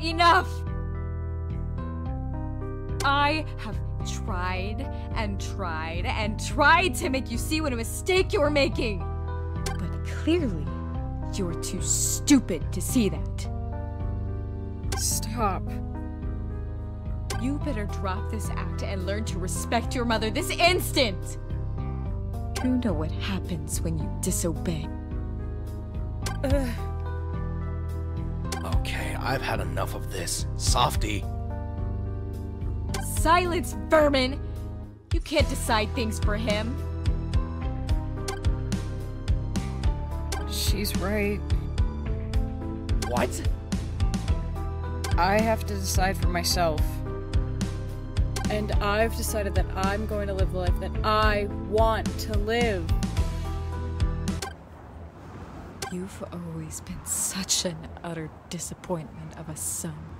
Enough! I have tried and tried and tried to make you see what a mistake you were making. But clearly, you're too stupid to see that. Stop. You better drop this act and learn to respect your mother this instant! You know what happens when you disobey. Ugh. Okay, I've had enough of this. Softy. Silence, vermin! You can't decide things for him. She's right. What? I have to decide for myself. And I've decided that I'm going to live the life that I want to live. You've always been such an utter disappointment of a son.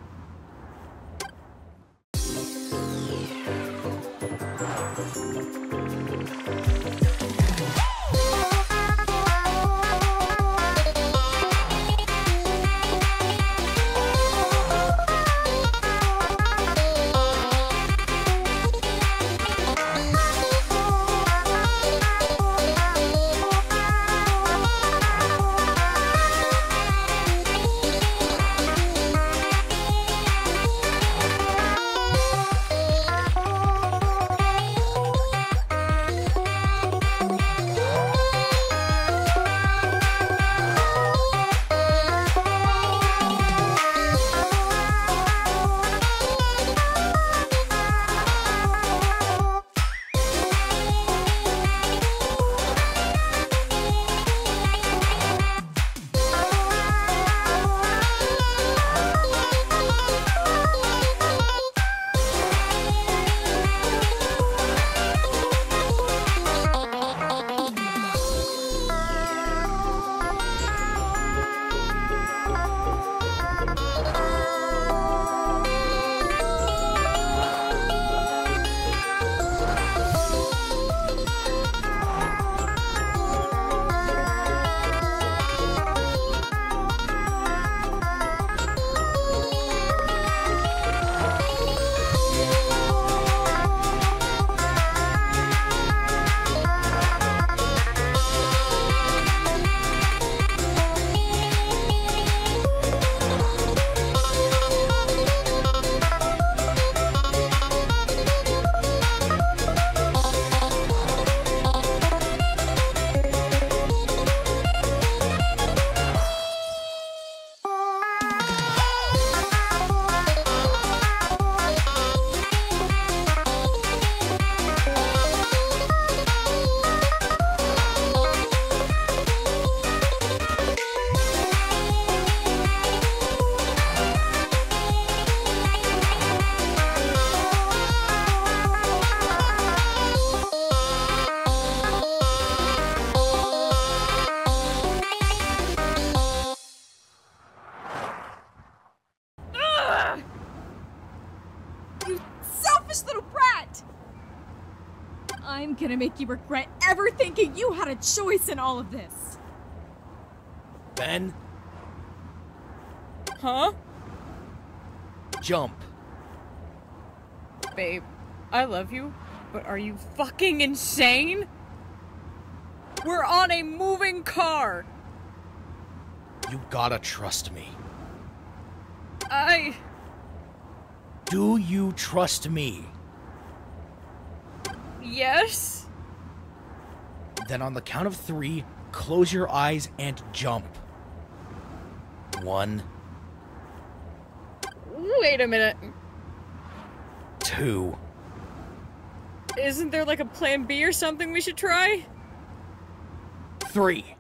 I'm gonna make you regret ever thinking you had a choice in all of this. Ben, Huh? jump. Babe, I love you, but are you fucking insane? We're on a moving car! You gotta trust me. I. Do you trust me? Yes? Then on the count of three, close your eyes and jump. One, Wait a minute. two, Isn't there like a plan B or something we should try? three.